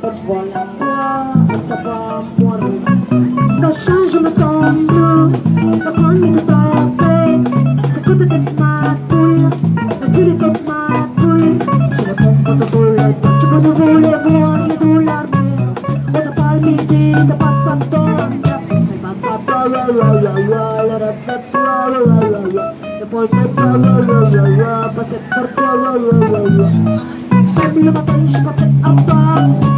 but one Quand je me sens mieux, la poignée de ta paix, c'est que t'es tête ma poule, la vie de tête ma poule. Je ne comprends pas tout l'aide, tu peux te voler, voler les dollars. Mais t'as pas le midi, t'as pas sa tombe, passei por la la la la la. Termina uma tênis, passei a pau.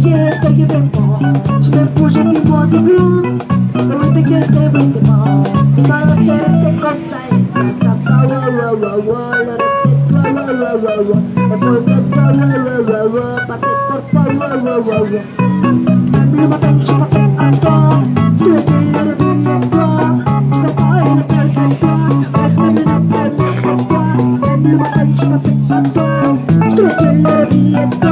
Quiero estar que vengo Estar fugitivo de blue No te quiero estar víctima Para ser este consejo Esta pala, la, la, la La respeto, la, la, la, la Me prometo, la, la, la, la Pase por favor, la, la, la, la La misma tensión pasa a todo Estoy aquí, la revía, la Esta pala, la perfecta Esta mina, la perfecta La misma tensión pasa a todo Estoy aquí, la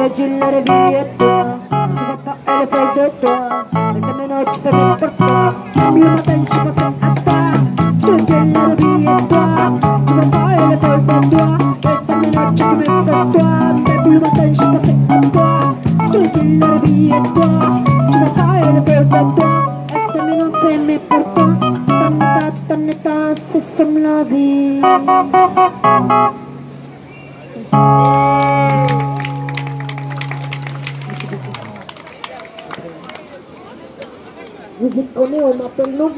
regillare via tua Ci fatta e le tua E te meno ci stai per tua Mio madre ci fa sempre tua Ci regillare via Ci fatta e le tua E te meno ci stai per tua Mio madre ci fa sempre tua Ci regillare via Ci fatta e le fredde tua E te meno ci stai per tua Tanta tanta se somnavi Thank you. Vous êtes tombé, on m'appelle l'OVNI.